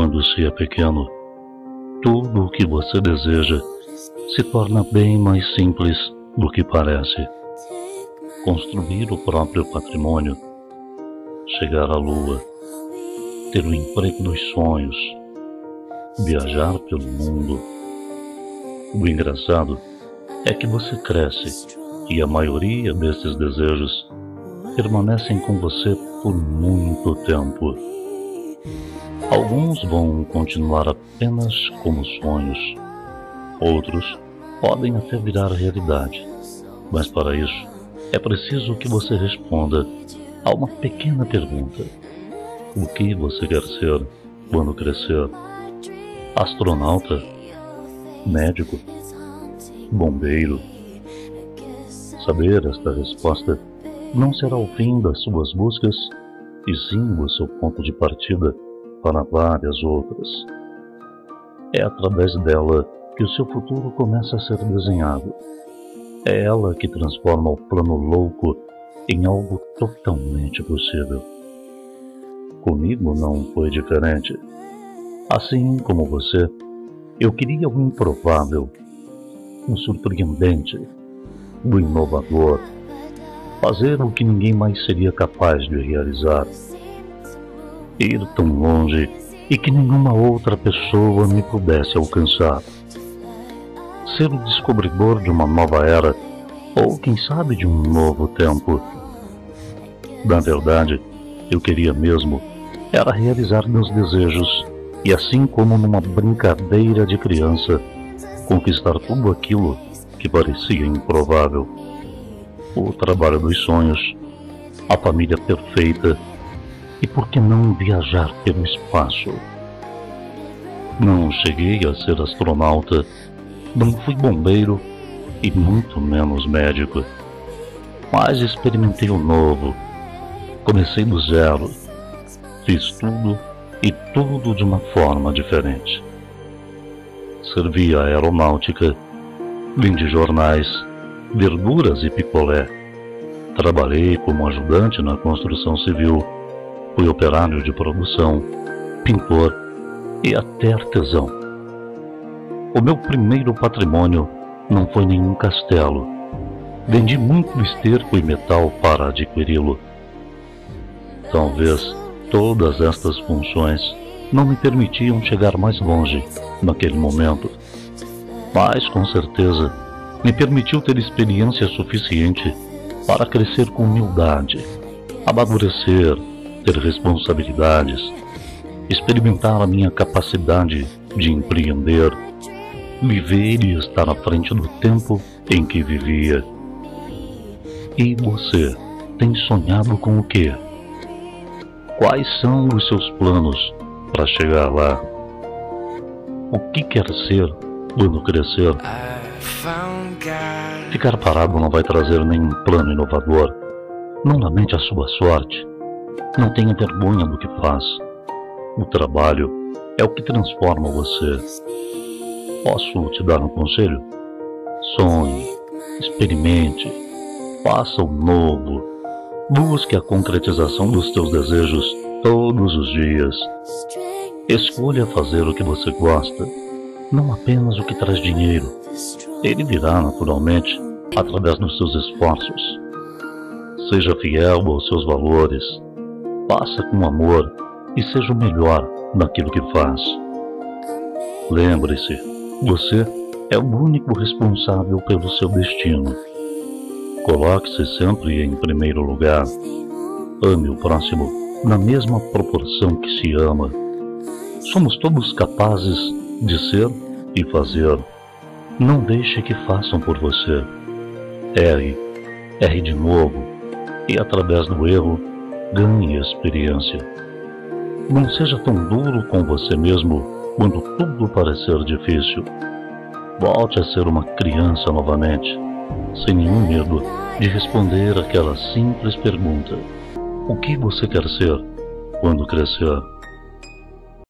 Quando se é pequeno, tudo o que você deseja se torna bem mais simples do que parece. Construir o próprio patrimônio, chegar à lua, ter o emprego dos sonhos, viajar pelo mundo. O engraçado é que você cresce e a maioria desses desejos permanecem com você por muito tempo. Alguns vão continuar apenas como sonhos, outros podem até virar realidade, mas para isso é preciso que você responda a uma pequena pergunta: O que você quer ser quando crescer? Astronauta? Médico? Bombeiro? Saber esta resposta não será o fim das suas buscas, e sim o seu ponto de partida para várias outras. É através dela que o seu futuro começa a ser desenhado. É ela que transforma o plano louco em algo totalmente possível. Comigo não foi diferente. Assim como você, eu queria o improvável, o surpreendente, o inovador, fazer o que ninguém mais seria capaz de realizar ir tão longe e que nenhuma outra pessoa me pudesse alcançar. Ser o descobridor de uma nova era, ou quem sabe de um novo tempo. Na verdade, eu queria mesmo era realizar meus desejos e, assim como numa brincadeira de criança, conquistar tudo aquilo que parecia improvável. O trabalho dos sonhos, a família perfeita e por que não viajar pelo espaço? Não cheguei a ser astronauta, não fui bombeiro e muito menos médico. Mas experimentei o novo. Comecei do zero. Fiz tudo e tudo de uma forma diferente. Servi a aeronáutica, vendi jornais, verduras e picolé. Trabalhei como ajudante na construção civil Fui operário de produção, pintor e até artesão. O meu primeiro patrimônio não foi nenhum castelo. Vendi muito esterco e metal para adquiri-lo. Talvez todas estas funções não me permitiam chegar mais longe naquele momento, mas com certeza me permitiu ter experiência suficiente para crescer com humildade, amadurecer ter responsabilidades, experimentar a minha capacidade de empreender, viver e estar à frente do tempo em que vivia. E você tem sonhado com o quê? Quais são os seus planos para chegar lá? O que quer ser quando crescer? Ficar parado não vai trazer nenhum plano inovador. Não lamente a sua sorte, não tenha vergonha do que faz. O trabalho é o que transforma você. Posso te dar um conselho? Sonhe, experimente, faça o novo. Busque a concretização dos teus desejos todos os dias. Escolha fazer o que você gosta, não apenas o que traz dinheiro. Ele virá naturalmente através dos seus esforços. Seja fiel aos seus valores faça com amor e seja o melhor naquilo que faz. Lembre-se, você é o único responsável pelo seu destino. Coloque-se sempre em primeiro lugar. Ame o próximo na mesma proporção que se ama. Somos todos capazes de ser e fazer. Não deixe que façam por você. Erre, erre de novo, e através do erro ganhe experiência. Não seja tão duro com você mesmo quando tudo parecer difícil. Volte a ser uma criança novamente, sem nenhum medo de responder aquela simples pergunta: O que você quer ser quando crescer?